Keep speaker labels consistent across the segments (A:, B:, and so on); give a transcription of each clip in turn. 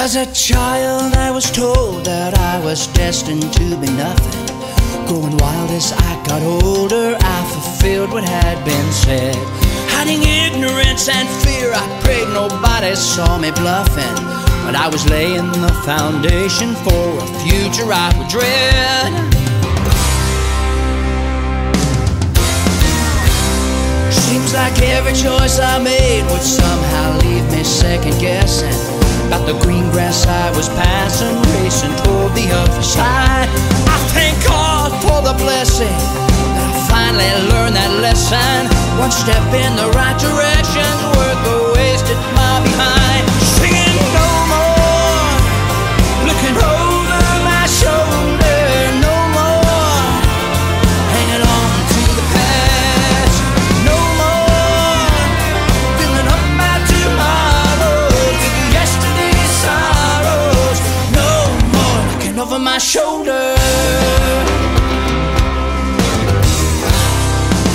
A: As a child, I was told that I was destined to be nothing. Growing wild as I got older, I fulfilled what had been said. Hiding ignorance and fear, I prayed nobody saw me bluffing. But I was laying the foundation for a future I would dread. Seems like every choice I made would somehow leave me second guessing about the green grass I was passing, racing toward the other side. I thank God for the blessing that I finally learned that lesson. One step in the right direction, worth the wasted mile my shoulder.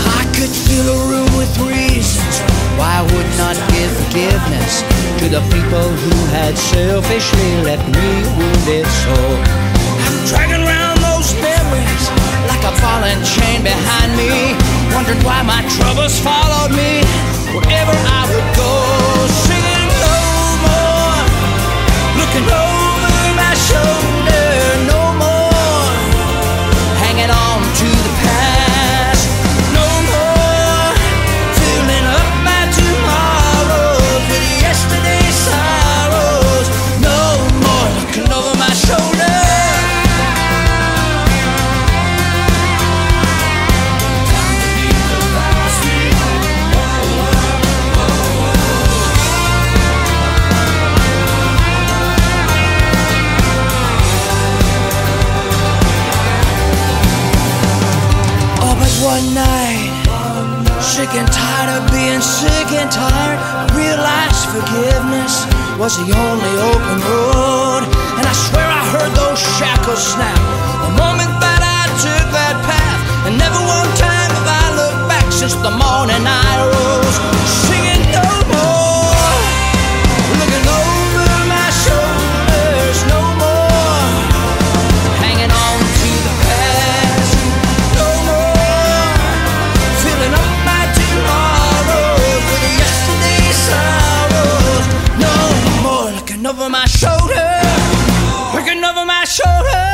A: I could fill a room with reasons why I would not give forgiveness to the people who had selfishly left me wounded soul. I'm dragging around those memories like a fallen chain behind me, wondering why my troubles followed me wherever I would go. One night, sick and tired of being sick and tired, I realized forgiveness was the only open road. And I swear I heard those shackles snap the moment that I took that path. And never one time have I looked back since the morning I over my shoulder, looking over my shoulder.